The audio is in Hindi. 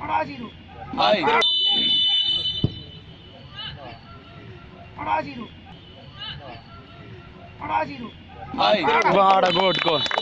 पड़ा ज़ीरो। पड़ा ज़ीरो। पड़ा ज़ीरो। वाड़ा गोट को।